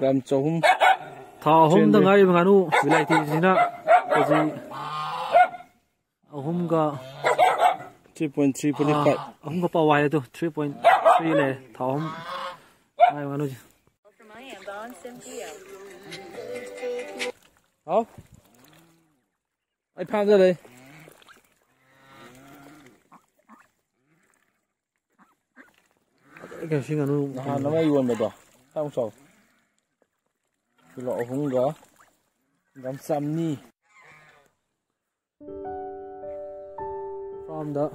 gam chom tha hom da ngai ma nu vilai ti sina gì, ji cái, ga 3.3 puli pat hom ga pa wai tu. 3.3 le tha hom ai ma nu ji Hả? Anh phan ra đây. cái gì nó nó mới uốn được đó, không sao cái lọ hung đó. Gắn xăm ni. From đó.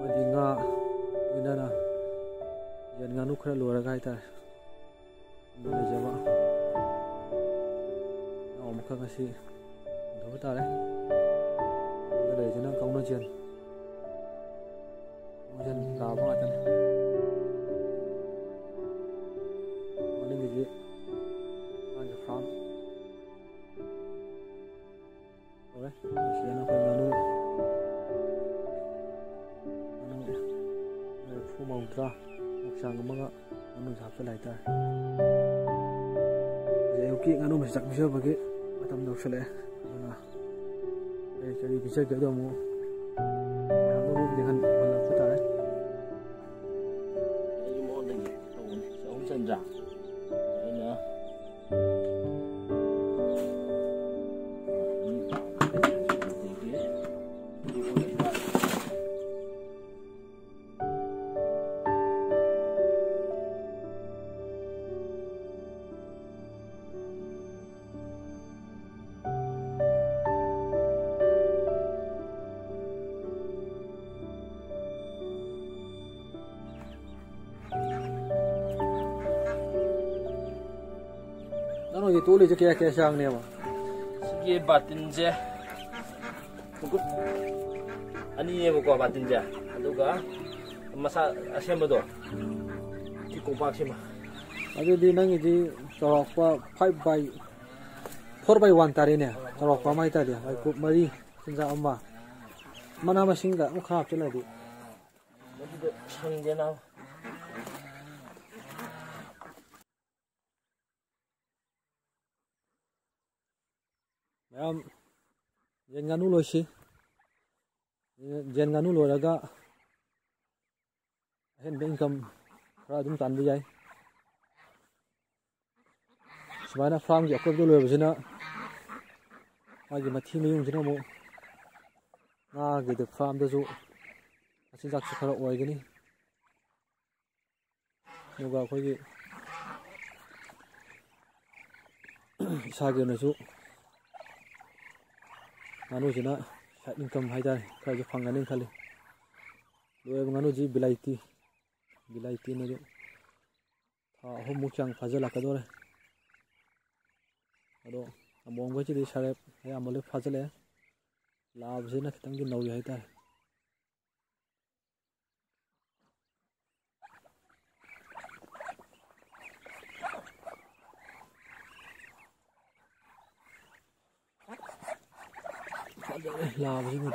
Mà đi ngã bên đó là dân ngã nút ra lùa ra gai ta. Nó là gì vậy nó một cái gì đó với ta đấy. Để cho nó công nó chuyện chân là chân. nhiêu thôi Mình sẽ nó không nó nuôi Nó nuôi Rồi ra Một sáng của mắc ạ. Nó nuôi sạp lại tay Giờ yêu kỹ ngã nuôi mình giặc mình sơ vào kỹ Mà tâm đầu sẽ lẽ đi mình sẽ kiểu đồ mua Hãy subscribe cho kênh Ghiền Mì Gõ Để không bỏ lỡ những video hấp dẫn nanu cái túi này cho kia kia sang này mà Sige batinje. Tukut 아니에보고 바tinje. 아두가 masa asemado. Ki kompak sima. Ado di nang idi torok pa 5 by 4 by 1 tari ne torok pa mai tari ai kup mari sinja amma mana masing ga mu khap chela di 모두 상 대나 mayam jen nganu lo shi. Jen nganu lo raga hen be income khara dum tan bi jai sumana farm gi akop do lo bjina magi mathi meyung jina mo na gi de farm da zu machinjak si khara oigani nuga akhoi này nasu nganu side income haidar khara ju phangani khali. Loe nganu ji bilaiti bilaiti ne ju tha ho mu chang fazala kadore ado among ga ji sare hay amole là lab je na khitang gi nau 拉不进了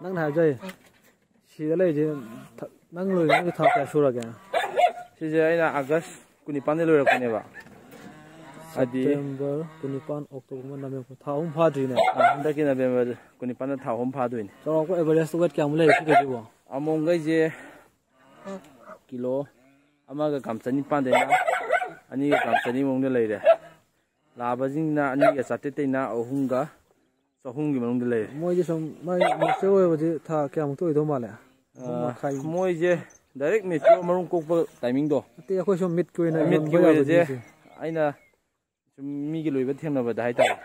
nang thà chơi? Chỉ đó lấy chứ nang lười nang cái thằng kia rồi kìa, chỉ chơi ấy là August kuni pan đi lười kuni ba September kuni pan October năm em thao hôm pha đuôi nè. À hôm đó kia năm kuni pan thao hôm pha đuôi nè. Cho nó có Everest cái kia mới lấy cái gì vậy among cái gì? Kilo. Amaga kamsa ni pan de na ani kamsa đi mong de lấy đấy. Là bây giờ anh ấy sẽ tiếp tết na ông ga ꯆꯍꯨꯝꯒꯤ ꯃꯅꯨꯡꯗ ꯂꯩꯔꯦ ꯃꯣꯏꯗꯤ ꯁꯨꯝ ꯃꯥꯏ ꯃꯦꯆꯔ ꯑꯣꯏꯕꯗꯤ ꯊꯥ ꯀꯌꯥꯃꯨꯛꯇ ꯑꯣꯏꯗꯧ ꯃꯥꯜꯂꯦ ꯑꯍꯨꯝ ꯃꯈꯥꯏ ꯃꯣꯏꯁꯦ ꯗꯥꯏꯔꯦꯛ ꯃꯦꯆꯤꯌꯣꯔ ꯃꯔꯨꯝ ꯀꯣꯛꯄ ꯇꯥꯏꯃꯤꯡꯗꯣ ꯑꯇꯩ ꯑꯩꯈꯣꯏ ꯁꯨꯝ ꯃꯤꯠꯀꯤ ꯑꯣꯏꯅ ꯃꯤꯠꯀꯤ ꯌꯣꯟꯕ ꯑꯣꯏꯅꯁꯦ ꯌꯥꯕꯗꯤ ꯑꯩꯅ ꯁꯨꯝ ꯃꯤꯒꯤ ꯂꯣꯏꯕ ꯊꯦꯡꯅꯕꯗ ꯍꯥꯏꯇꯥꯔꯦ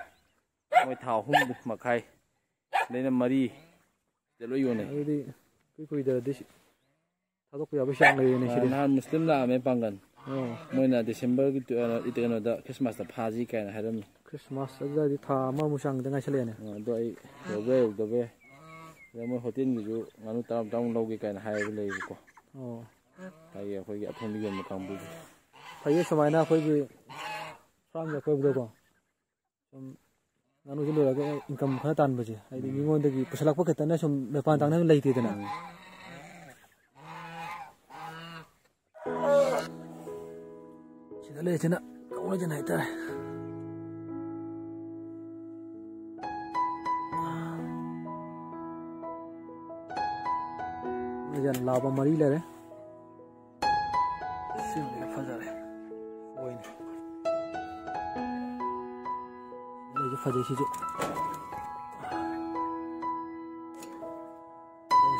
ꯃꯣꯏ ꯊꯥ ꯑꯍꯨꯝ ꯃꯈꯥꯏ ꯑꯗꯩꯅ ꯃꯔꯤ ꯁꯤꯗ ꯂꯣꯏ ꯌꯣꯟꯅꯩ ꯑꯗꯨꯗꯤ ꯀꯨꯏ ꯀꯨꯏꯗ꯭ꯔꯗꯤ ꯁꯤ- ꯊꯥꯗꯣꯛꯄ ꯌꯥꯕ ꯆꯥꯡ ꯂꯩꯔꯦꯅꯦ ꯁꯤꯗꯤ ꯅꯍꯥꯟ ꯃꯨꯁꯂꯤꯝ ꯂꯥꯛꯑꯝꯃꯦ ꯄꯥꯡꯒꯟ ꯑꯣ ꯃꯣꯏꯅ ꯗꯤꯁꯦꯝꯕꯔꯒꯤ ꯇꯨ- ꯑ, ꯀꯩꯅꯣꯗ ꯈ꯭ꯔꯤꯁꯃꯥꯁꯇ ꯐꯥꯁꯤ ꯀꯥꯏꯅ ꯍꯥꯏꯔꯝꯃꯤ ꯈ꯭ꯔꯤꯁꯃꯥꯁ ꯑꯗꯨꯗꯤ ꯊꯥ ꯑꯃꯃꯨꯛ ꯆꯥꯡꯗ ꯉꯥꯏꯁꯜꯂꯛꯑꯦꯅꯦ ꯑ, ꯑꯗꯣ ꯑꯩ ꯌꯧꯕ ꯌꯥꯏ ꯌꯧꯗꯕ ꯌꯥꯏ ꯑꯗ ꯃꯣꯏ ꯍꯣꯇꯦꯜꯒꯤꯁꯨ ꯉꯥꯅꯨ ꯇꯔꯥ ꯇꯔꯥꯃꯨꯛ ꯂꯧꯒꯦ ꯀꯥꯏꯅ ꯍꯥꯏꯕ ꯂꯩꯌꯦꯕꯀꯣ ꯑꯣ ꯍꯥꯏꯌꯦ ꯑꯩꯈꯣꯏꯒꯤ ꯑꯊꯣꯡꯕꯤ ꯌꯣꯟꯕ ꯀꯥꯡꯕꯨꯒꯤ ꯐꯩꯌꯦ ꯁꯨꯃꯥꯏꯅ ꯑꯩꯈꯣꯏꯒꯤ ꯐꯥꯔꯝꯒꯤ ꯑꯀꯣꯏꯕꯗꯀꯣ ꯁꯨꯝ ꯉꯥꯅꯨꯁꯤ ꯂꯣꯏꯔꯒ ꯏꯟꯀꯝ ꯈꯔ ꯇꯥꯟꯕꯁꯦ ꯍꯥꯏꯗꯤ ꯃꯤꯉꯣꯟꯗꯒꯤ ꯄꯨꯁꯤꯜꯂꯛꯄ ꯈꯛꯇꯅ ꯁꯨꯝ ꯃꯄꯥꯟ ꯇꯥꯡꯅꯕ ꯂꯩꯇꯦꯗꯅ ꯂꯩꯔꯤꯁꯤꯅ ꯀꯧꯅꯖꯅ ꯍꯥꯏꯇꯥꯔꯦ ꯃꯣꯏꯁꯦ ꯂꯥꯕ ꯃꯔꯤ ꯂꯩꯔꯦ ꯁꯤꯃꯗꯤ ꯐꯖꯔꯦ ꯑꯣꯏꯅꯤ ꯂꯩꯁꯨ ꯐꯖꯩ ꯁꯤꯁꯨ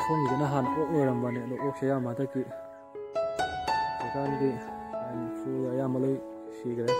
ꯁꯣꯝꯒꯤꯗꯨꯅ ꯍꯥꯟꯅ ꯑꯣꯛ ꯂꯣꯏꯔꯝꯕꯅꯦ ꯑꯗꯣ ꯑꯣꯛꯁꯦ ꯑꯌꯥꯝꯕ ꯍꯟꯗꯛꯀꯤ ꯍꯧꯖꯤꯛꯀꯥꯟꯗꯤ fudud ayaa malay shiigale